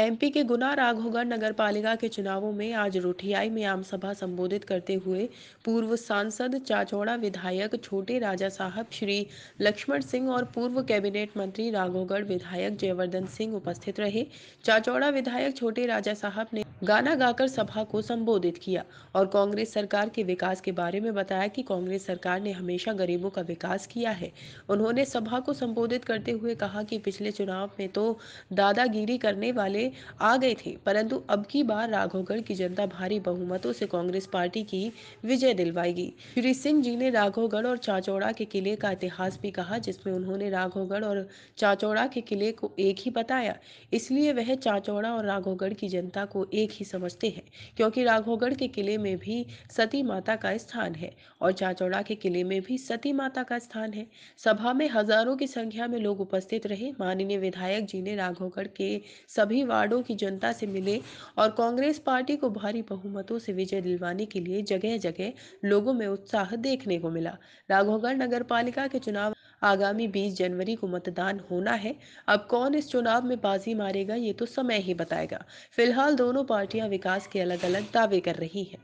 MP के गुना राघोगढ़ नगर पालिका के चुनावों में आज रुठियाई में आम सभा संबोधित करते हुए पूर्व सांसद चाचौड़ा, विधायक छोटे राजा साहब, श्री लक्ष्मण सिंह और पूर्व कैबिनेट मंत्री राघोगढ़ विधायक जयवर्धन सिंह उपस्थित रहे। चाचौड़ा, विधायक छोटे राजा साहब ने गाना गाकर सभा को संबोधित किया और कांग्रेस सरकार के विकास के बारे में बताया कि कांग्रेस सरकार ने हमेशा गरीबों का विकास किया है। उन्होंने सभा को संबोधित करते हुए कहा कि पिछले चुनाव में तो दादागिरी करने वाले आ गए थे, परंतु अब की बार राघवगढ़ की जनता भारी बहुमतों से कांग्रेस पार्टी की विजय दिलवाएगी। श्री सिंह जी ने राघवगढ़ और चाचौड़ा के किले का इतिहास भी कहा, जिसमें उन्होंने राघवगढ़ और चाचौड़ा के किले को एक ही बताया। इसलिए वह चाचौड़ा और राघवगढ़ की जनता को एक ही समझते हैं, क्योंकि राघवगढ़ के किले में भी सती माता का स्थान है और चाचौड़ा के किले में भी सती माता का स्थान है। सभा में हज़ारों की संख्या में लोग उपस्थित रहे। माननीय विधायक जी ने राघोगढ़ के सभी वार्डों की जनता से मिले और कांग्रेस पार्टी को भारी बहुमतों से विजय दिलवाने के लिए जगह जगह लोगों में उत्साह देखने को मिला। राघोगढ़ नगर पालिका के चुनाव आगामी 20 जनवरी को मतदान होना है। अब कौन इस चुनाव में बाजी मारेगा, ये तो समय ही बताएगा। फ़िलहाल दोनों पार्टियाँ विकास के अलग अलग दावे कर रही हैं।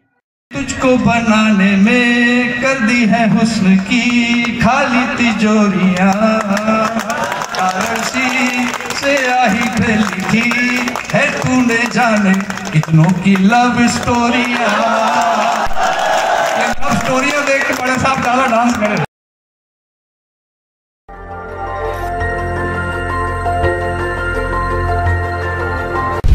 तुझको बनाने में कर दी है हुस्न की खाली तिजोरियाँ। कितनों की लव स्टोरिया लव स्टोरिया देख के बड़े साहब ज़्यादा डांस करे।